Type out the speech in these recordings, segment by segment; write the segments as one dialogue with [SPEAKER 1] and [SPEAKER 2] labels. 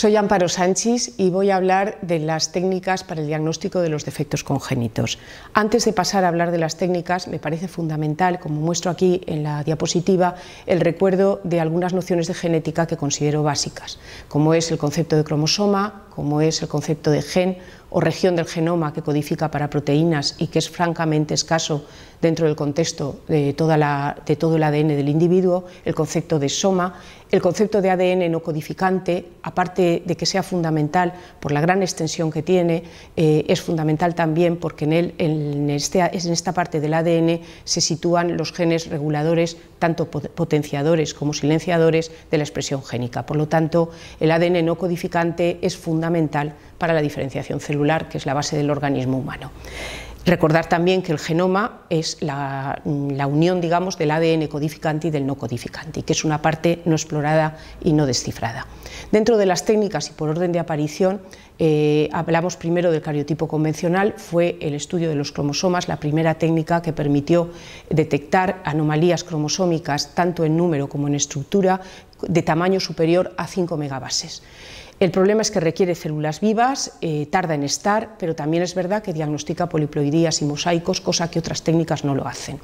[SPEAKER 1] Soy Amparo Sánchez y voy a hablar de las técnicas para el diagnóstico de los defectos congénitos. Antes de pasar a hablar de las técnicas, me parece fundamental, como muestro aquí en la diapositiva, el recuerdo de algunas nociones de genética que considero básicas, como es el concepto de cromosoma, como es el concepto de gen o región del genoma que codifica para proteínas y que es francamente escaso dentro del contexto de, toda la, de todo el ADN del individuo, el concepto de soma, el concepto de ADN no codificante, aparte de que sea fundamental por la gran extensión que tiene, eh, es fundamental también porque en, él, en, este, en esta parte del ADN se sitúan los genes reguladores, tanto potenciadores como silenciadores, de la expresión génica. Por lo tanto, el ADN no codificante es fundamental para la diferenciación celular, que es la base del organismo humano. Recordar también que el genoma es la, unión, digamos, del ADN codificante y del no codificante, que es una parte no explorada y no descifrada. Dentro de las técnicas y por orden de aparición, eh, hablamos primero del cariotipo convencional, fue el estudio de los cromosomas la primera técnica que permitió detectar anomalías cromosómicas tanto en número como en estructura de tamaño superior a 5 megabases. El problema es que requiere células vivas, eh, tarda en estar, pero también es verdad que diagnostica poliploidías y mosaicos, cosa que otras técnicas no lo hacen.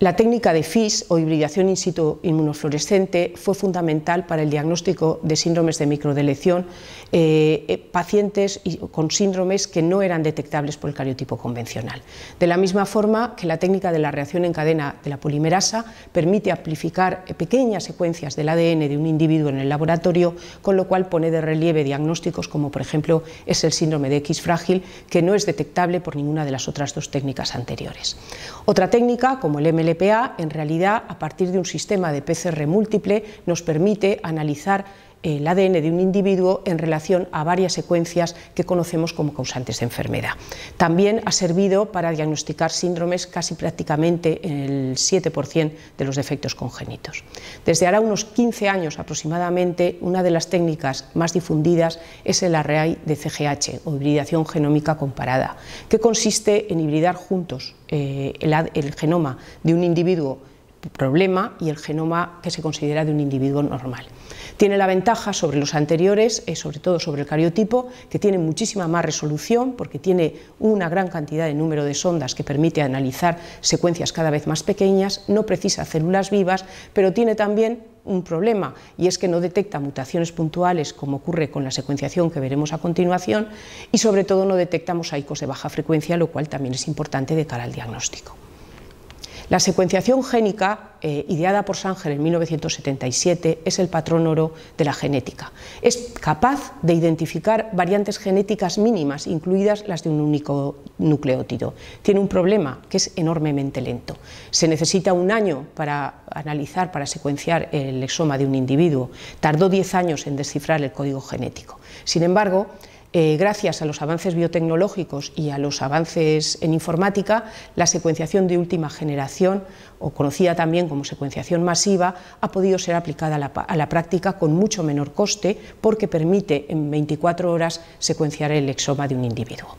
[SPEAKER 1] La técnica de FIS o hibridación in situ inmunofluorescente fue fundamental para el diagnóstico de síndromes de microdelección, eh, eh, pacientes con síndromes que no eran detectables por el cariotipo convencional. De la misma forma que la técnica de la reacción en cadena de la polimerasa permite amplificar pequeñas secuencias del ADN de un individuo en el laboratorio, con lo cual pone de relieve diagnósticos como por ejemplo es el síndrome de X frágil, que no es detectable por ninguna de las otras dos técnicas anteriores. Otra técnica, como el ML LPA, en realidad, a partir de un sistema de PCR múltiple, nos permite analizar el ADN de un individuo en relación a varias secuencias que conocemos como causantes de enfermedad. También ha servido para diagnosticar síndromes casi prácticamente en el 7% de los defectos congénitos. Desde ahora unos 15 años aproximadamente, una de las técnicas más difundidas es el array de CGH o hibridación genómica comparada, que consiste en hibridar juntos eh, el genoma de un individuo problema y el genoma que se considera de un individuo normal. Tiene la ventaja sobre los anteriores, eh, sobre todo sobre el cariotipo, que tiene muchísima más resolución porque tiene una gran cantidad de número de sondas que permite analizar secuencias cada vez más pequeñas, no precisa células vivas, pero tiene también un problema y es que no detecta mutaciones puntuales como ocurre con la secuenciación que veremos a continuación y sobre todo no detecta mosaicos de baja frecuencia, lo cual también es importante de cara al diagnóstico. La secuenciación génica, eh, ideada por Sanger en 1977, es el patrón oro de la genética. Es capaz de identificar variantes genéticas mínimas, incluidas las de un único nucleótido. Tiene un problema, que es enormemente lento. Se necesita un año para analizar, para secuenciar el exoma de un individuo. Tardó 10 años en descifrar el código genético. Sin embargo, eh, gracias a los avances biotecnológicos y a los avances en informática, la secuenciación de última generación, o conocida también como secuenciación masiva, ha podido ser aplicada a la, práctica con mucho menor coste porque permite en 24 horas secuenciar el exoma de un individuo.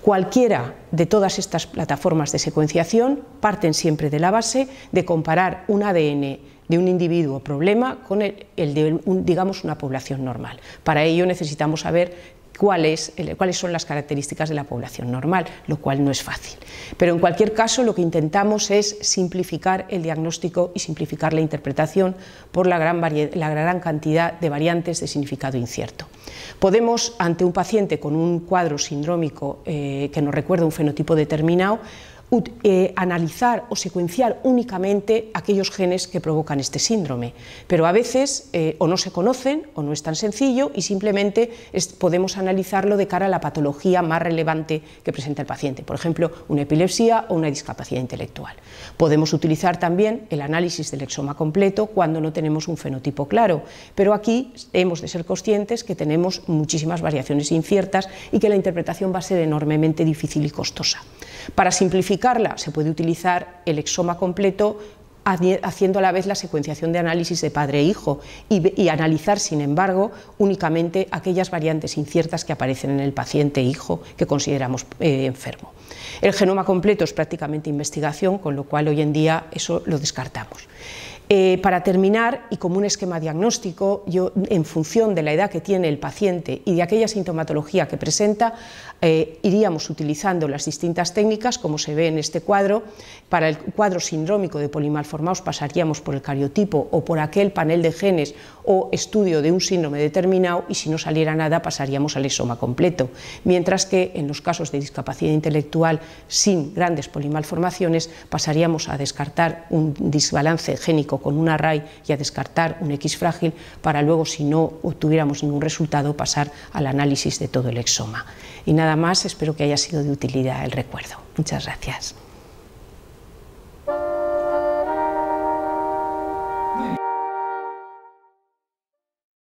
[SPEAKER 1] Cualquiera de todas estas plataformas de secuenciación parten siempre de la base de comparar un ADN de un individuo problema con el, de digamos, una población normal. Para ello necesitamos saber cuáles, son las características de la población normal, lo cual no es fácil. Pero en cualquier caso lo que intentamos es simplificar el diagnóstico y simplificar la interpretación por la gran, la gran cantidad de variantes de significado incierto. Podemos, ante un paciente con un cuadro sindrómico eh, que nos recuerda un fenotipo determinado, eh, analizar o secuenciar únicamente aquellos genes que provocan este síndrome, pero a veces eh, o no se conocen o no es tan sencillo y simplemente podemos analizarlo de cara a la patología más relevante que presenta el paciente, por ejemplo, una epilepsia o una discapacidad intelectual. Podemos utilizar también el análisis del exoma completo cuando no tenemos un fenotipo claro, pero aquí hemos de ser conscientes que tenemos muchísimas variaciones inciertas y que la interpretación va a ser enormemente difícil y costosa. Para se puede utilizar el exoma completo haciendo a la vez la secuenciación de análisis de padre e hijo y, analizar, sin embargo, únicamente aquellas variantes inciertas que aparecen en el paciente hijo que consideramos eh, enfermo. El genoma completo es prácticamente investigación, con lo cual hoy en día eso lo descartamos. Eh, para terminar, y como un esquema diagnóstico, yo en función de la edad que tiene el paciente y de aquella sintomatología que presenta, eh, iríamos utilizando las distintas técnicas, como se ve en este cuadro. Para el cuadro sindrómico de polimalformados pasaríamos por el cariotipo o por aquel panel de genes o estudio de un síndrome determinado y si no saliera nada pasaríamos al exoma completo. Mientras que en los casos de discapacidad intelectual sin grandes polimalformaciones pasaríamos a descartar un desbalance génico con un array y a descartar un X frágil para luego, si no obtuviéramos ningún resultado, pasar al análisis de todo el exoma. Y nada más, espero que haya sido de utilidad el recuerdo. Muchas gracias.